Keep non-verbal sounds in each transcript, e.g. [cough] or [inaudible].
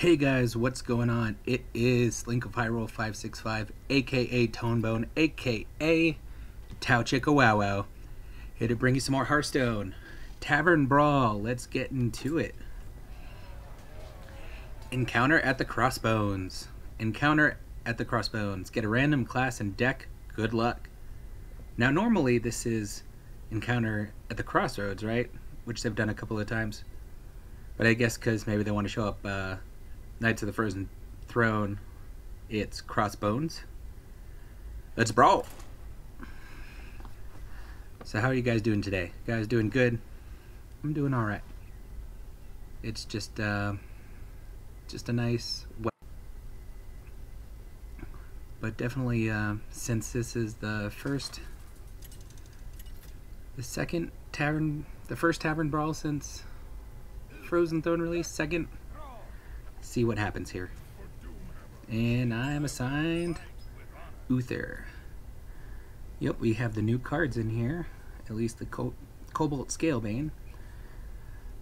Hey guys, what's going on? It is Link of Hyrule 565, aka Tonebone, aka Tau Chicka Wow Wow. Here to bring you some more Hearthstone. Tavern Brawl, let's get into it. Encounter at the Crossbones. Encounter at the Crossbones. Get a random class and deck. Good luck. Now, normally this is Encounter at the Crossroads, right? Which they've done a couple of times. But I guess because maybe they want to show up uh, Knights of the Frozen Throne, it's Crossbones. Let's brawl. So how are you guys doing today? You guys doing good? I'm doing all right. It's just uh, just a nice, but definitely uh, since this is the first, the second tavern, the first tavern brawl since Frozen Throne release, second see what happens here. And I am assigned Uther. Yep, we have the new cards in here. At least the Co Cobalt Scalebane.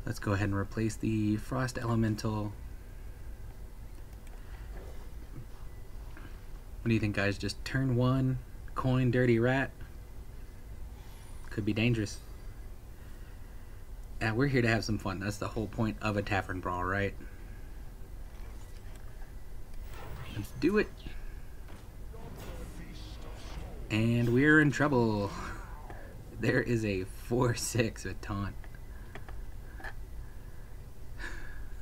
Let's go ahead and replace the Frost Elemental. What do you think, guys? Just turn one, coin Dirty Rat. Could be dangerous. And we're here to have some fun. That's the whole point of a Tavern Brawl, right? Let's do it. And we're in trouble. There is a 4-6 with taunt.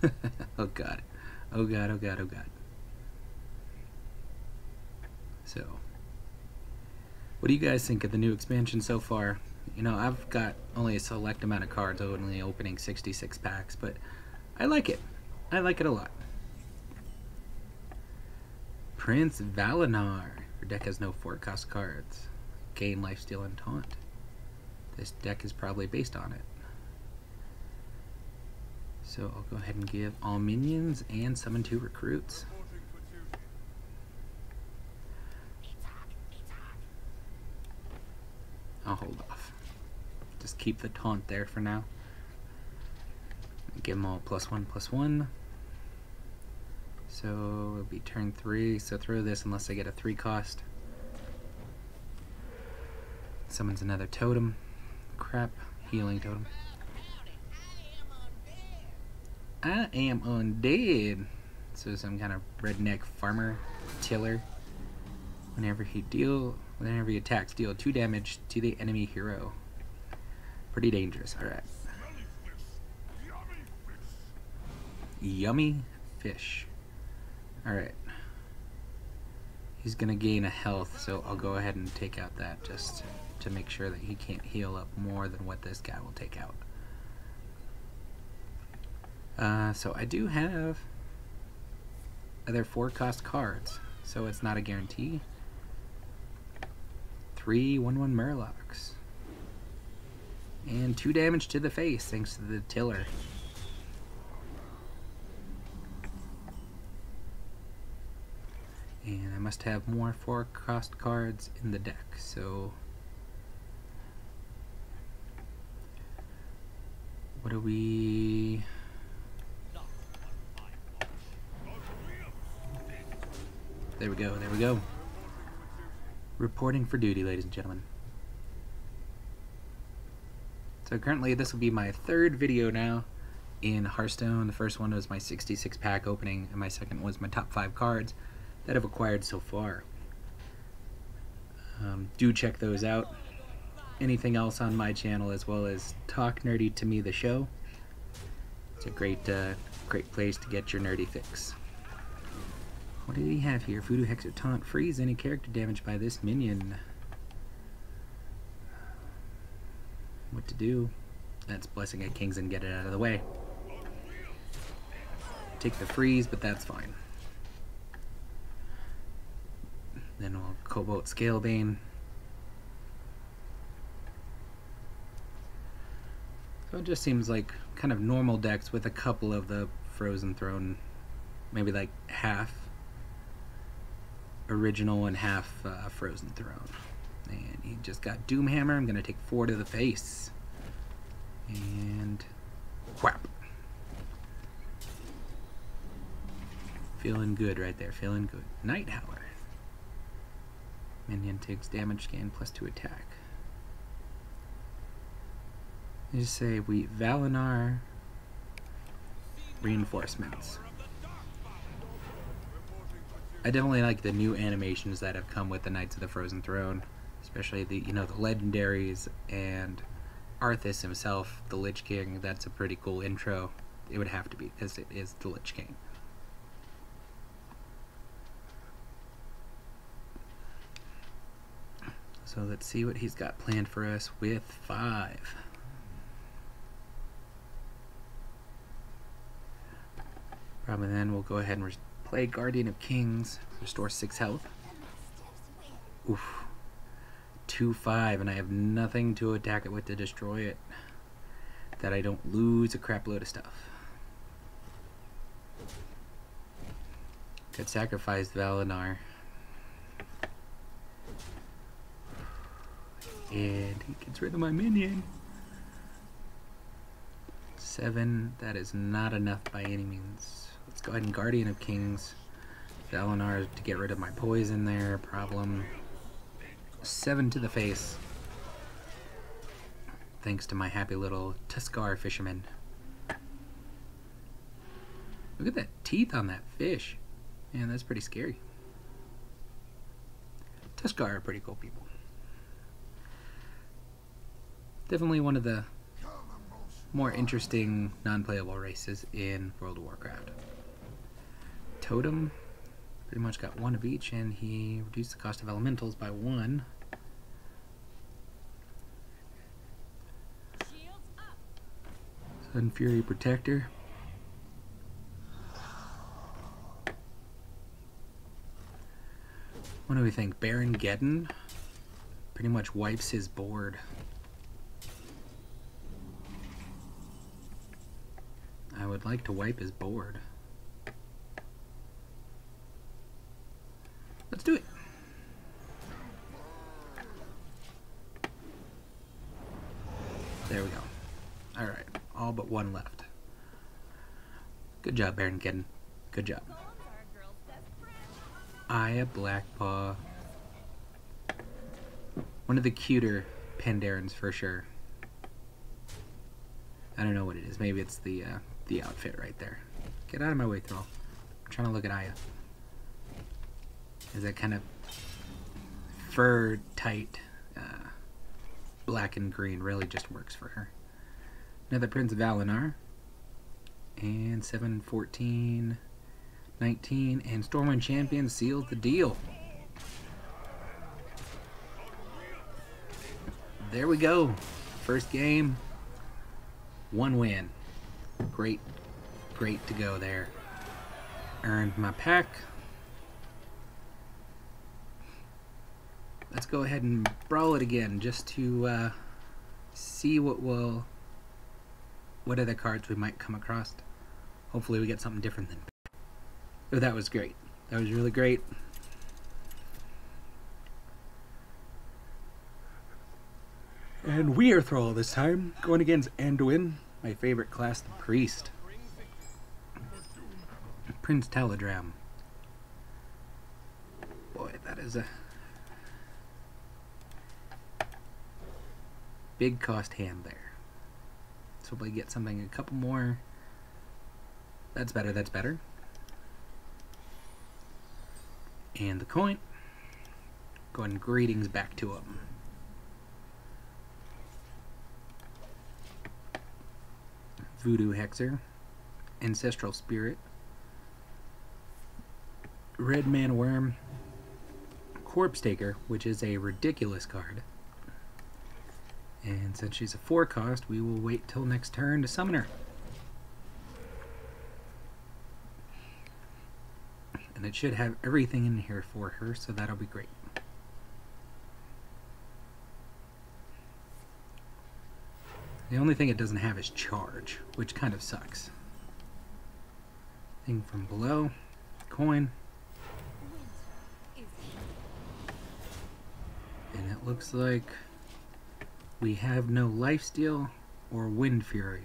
[laughs] oh god. Oh god, oh god, oh god. So, what do you guys think of the new expansion so far? You know, I've got only a select amount of cards, only opening 66 packs, but I like it. I like it a lot. Prince Valanar. Your deck has no four-cost cards. Gain Lifesteal and Taunt. This deck is probably based on it. So I'll go ahead and give all minions and summon two recruits. I'll hold off. Just keep the taunt there for now. Give them all plus one, plus one. So it'll be turn three. So throw this unless I get a three cost. Summons another totem. Crap. Healing totem. I am undead. So some kind of redneck farmer tiller. Whenever he deal whenever he attacks, deal two damage to the enemy hero. Pretty dangerous, alright. Yummy fish. Alright. He's going to gain a health, so I'll go ahead and take out that just to make sure that he can't heal up more than what this guy will take out. Uh, so I do have other four cost cards, so it's not a guarantee. Three 1-1 Murlocs. And two damage to the face thanks to the tiller. And I must have more four cards in the deck, so... What do we... There we go, there we go. Reporting for duty, ladies and gentlemen. So currently this will be my third video now in Hearthstone. The first one was my 66 pack opening, and my second was my top 5 cards that I've acquired so far. Um, do check those out. Anything else on my channel as well as Talk Nerdy to Me the show. It's a great, uh, great place to get your nerdy fix. What do we have here? Voodoo Hexer Taunt. Freeze any character damage by this minion. What to do? That's Blessing of Kings and get it out of the way. Take the freeze, but that's fine. Then we'll Cobalt Scalebane. So it just seems like kind of normal decks with a couple of the Frozen Throne, maybe like half original and half uh, Frozen Throne. And he just got Doomhammer. I'm going to take four to the face. And whap. Feeling good right there. Feeling good. Night Howler. Minion takes damage gain plus two attack. You just say we Valanar reinforcements. I definitely like the new animations that have come with the Knights of the Frozen Throne, especially the you know the legendaries and Arthas himself, the Lich King. That's a pretty cool intro. It would have to be because it is the Lich King. So let's see what he's got planned for us with five. Probably then we'll go ahead and play Guardian of Kings, restore six health. Oof. 2-5, and I have nothing to attack it with to destroy it. That I don't lose a crap load of stuff. Could sacrifice Valanar. And he gets rid of my minion. Seven, that is not enough by any means. Let's go ahead and Guardian of Kings. Valanar to get rid of my poison there, problem. Seven to the face. Thanks to my happy little Tuskarr fisherman. Look at that teeth on that fish. Man, that's pretty scary. Tuskarr are pretty cool people. Definitely one of the more interesting non-playable races in World of Warcraft. Totem, pretty much got one of each, and he reduced the cost of elementals by one. Sudden Fury Protector. What do we think? Baron Geddon pretty much wipes his board. Would like to wipe his board. Let's do it. There we go. Alright, all but one left. Good job, Baron Geddon. Good job. Aya Blackpaw. One of the cuter Pandarens for sure. I don't know what it is. Maybe it's the uh, the outfit right there. Get out of my way, Thrall. I'm trying to look at Aya. Is that kind of fur tight uh, black and green really just works for her. Another Prince of Valanar. And 7, 14, 19, and Stormwind Champion seals the deal. There we go. First game, one win. Great, great to go there. Earned my pack. Let's go ahead and brawl it again just to uh, see what will, what other cards we might come across. Hopefully we get something different than. Oh, that was great. That was really great. And we are Thrall this time, going against Anduin, my favorite class, the Priest. Prince Taldaram. Boy, that is a big cost hand there. So hopefully get something a couple more. That's better, that's better. And the coin. Going greetings back to him. Voodoo Hexer, Ancestral Spirit, Red Man Worm, Corpsetaker, which is a ridiculous card. And since she's a 4 cost, we will wait till next turn to summon her. And it should have everything in here for her, so that'll be great. The only thing it doesn't have is charge, which kind of sucks. Thing from below, coin. And it looks like we have no lifesteal or wind fury.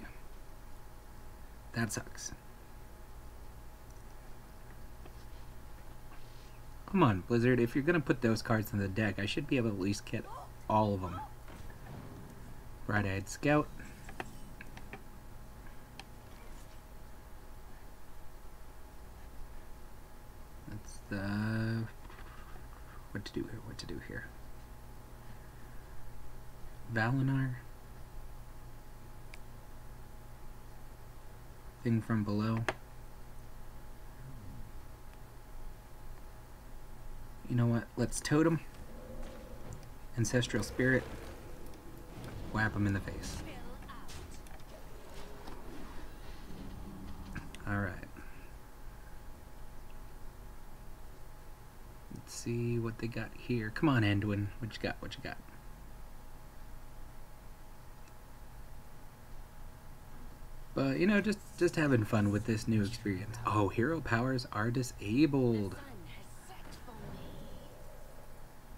That sucks. Come on, Blizzard. If you're gonna put those cards in the deck, I should be able to at least get all of them. Bright-eyed Scout. That's the what to do here. What to do here. Valanar. Thing from below. You know what? Let's totem. Ancestral Spirit. Whap him in the face. Alright. Let's see what they got here. Come on, Anduin. What you got? What you got? But, you know, just, just having fun with this new experience. Oh, hero powers are disabled.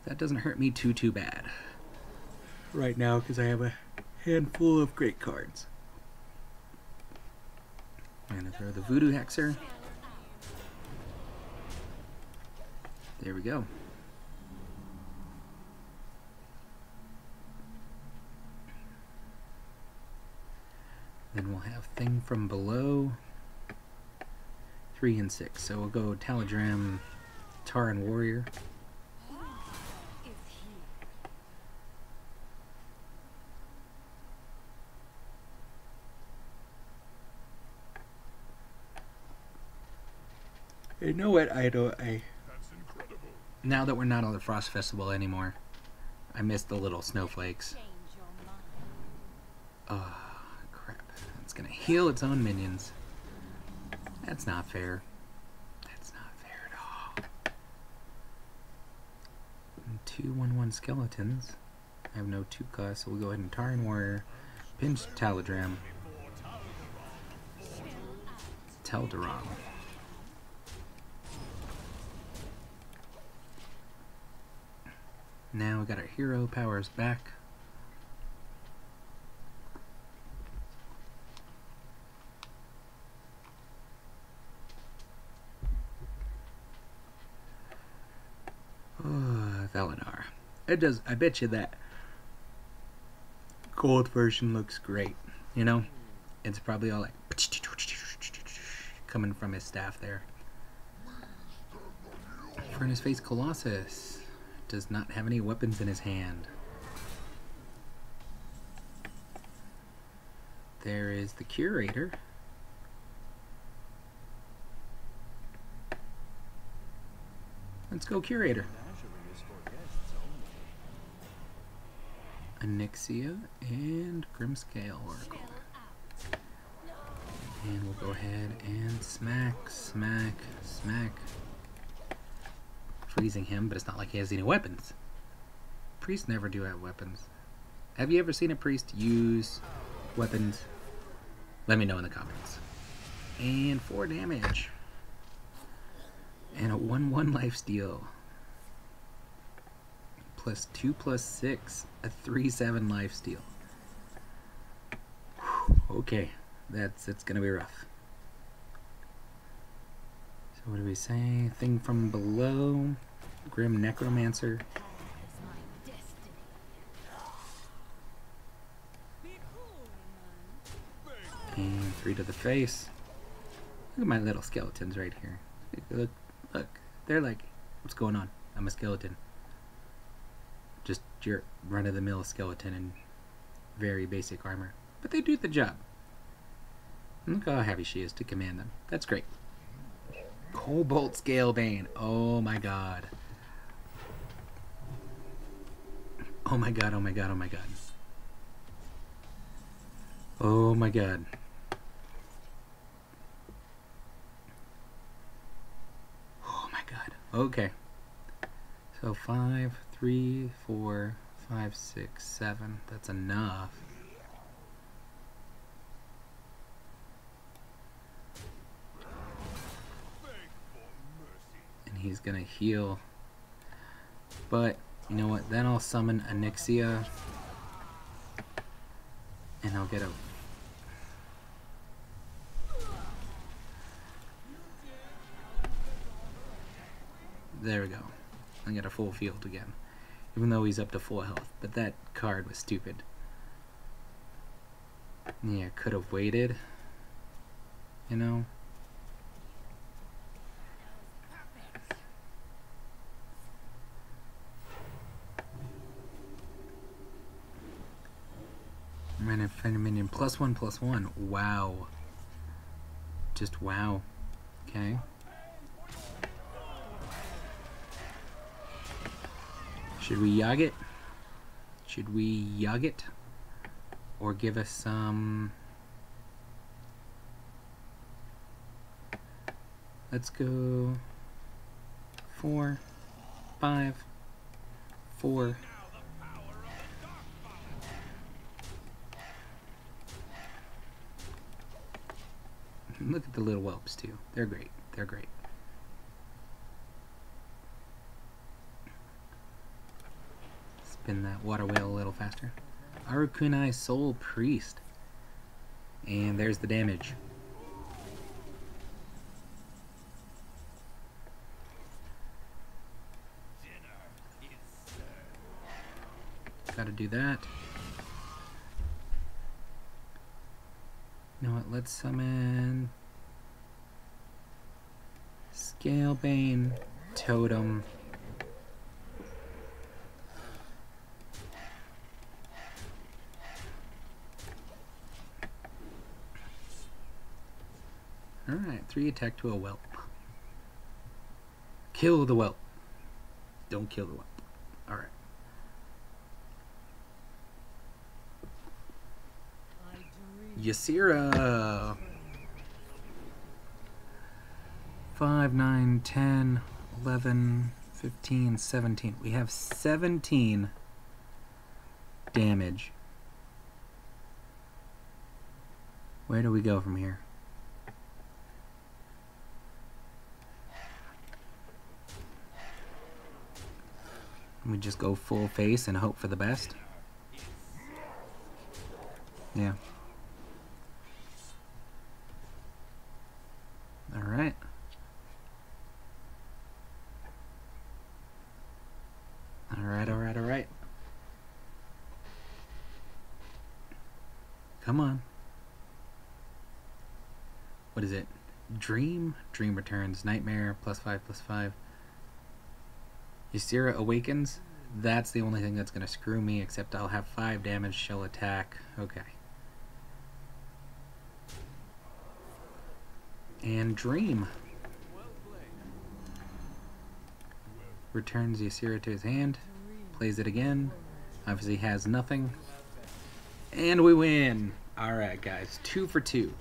That doesn't hurt me too, too bad. Right now, because I have a handful of great cards. I'm gonna throw the Voodoo Hexer. There we go. Then we'll have Thing from Below. Three and six. So we'll go Taldaram, Tauren Warrior. You know what? I don't. I. Now that we're not on the Frost Festival anymore, I miss the little snowflakes. Oh, crap. It's gonna heal its own minions. That's not fair. That's not fair at all. And two 1 1 skeletons. I have no 2 cost, so we'll go ahead and Tauren Warrior, Pinch Taldaram, Taldaram. Now we got our hero powers back. Ah, oh, Valanar. It does. I bet you that gold version looks great. You know, it's probably all like [tsk] coming from his staff there. Furnace Face Colossus does not have any weapons in his hand. There is the Curator. Let's go Curator. Onyxia and Grimscale Oracle. And we'll go ahead and smack, smack, smack. Freezing him, but it's not like he has any weapons. Priests never do have weapons. Have you ever seen a priest use weapons? Let me know in the comments. And 4 damage. And a 1-1 life steal. Plus 2 plus 6. A 3-7 lifesteal. Okay. That's it's gonna be rough. So what do we say? Thing from below. Grim Necromancer. And three to the face. Look at my little skeletons right here. Look, look. They're like, what's going on? I'm a skeleton. Just your run-of-the-mill skeleton in very basic armor. But they do the job. Look how happy she is to command them. That's great. Cobalt Scalebane. Oh my god. Oh my god, oh my god, oh my god. Oh my god. Oh my god. Okay. So five, three, four, five, six, seven. That's enough. And he's gonna heal. But, you know what? Then I'll summon Onyxia. And I'll get a There we go. I got a full field again. Even though he's up to full health. But that card was stupid. Yeah, could have waited. You know? Minion, minion, plus one, plus one. Wow. Just wow. Okay. Should we yog it? Should we yog it? Or give us some... Let's go... Four, five, four, Look at the little whelps too. They're great. They're great. Spin that water wheel a little faster. Auchenai Soulpriest. And there's the damage. Gotta do that. You know what? Let's summon Scalebane Totem. Alright, three attack to a whelp. Kill the whelp. Don't kill the whelp. Alright. Ysera. Uh, 5, 9, 10, 11, 15, 17. We have 17 damage. Where do we go from here? We just go full face and hope for the best? Yeah. Alright. Alright, alright, alright. Come on. What is it? Dream? Dream returns. Nightmare, plus five, plus five. Ysera awakens. That's the only thing that's going to screw me, except I'll have five damage, she'll attack. Okay. And Dream. Returns Ysera to his hand. Plays it again. Obviously has nothing. And we win! Alright guys, two for two.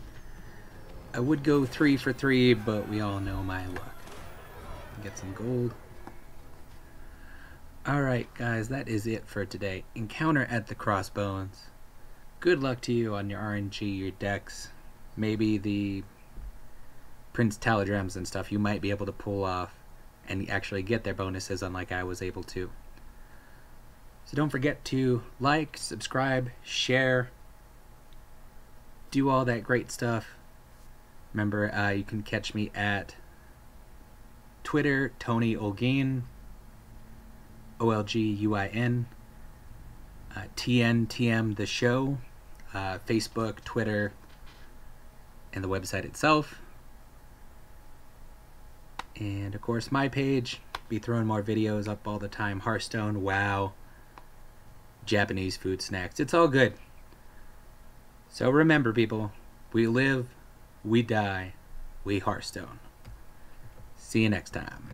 I would go three for three, but we all know my luck. Get some gold. Alright guys, that is it for today. Encounter at the Crossbones. Good luck to you on your RNG, your decks. Maybe the Prince Taldarams and stuff you might be able to pull off and actually get their bonuses unlike I was able to. So don't forget to like, subscribe, share, do all that great stuff. Remember, uh, you can catch me at Twitter, Tony Olguin, O L G U I N, uh, TNTM The Show, uh, Facebook, Twitter, and the website itself. And of course, my page. Be throwing more videos up all the time. Hearthstone, WoW, Japanese food snacks. It's all good. So remember, people, we live, we die, we Hearthstone. See you next time.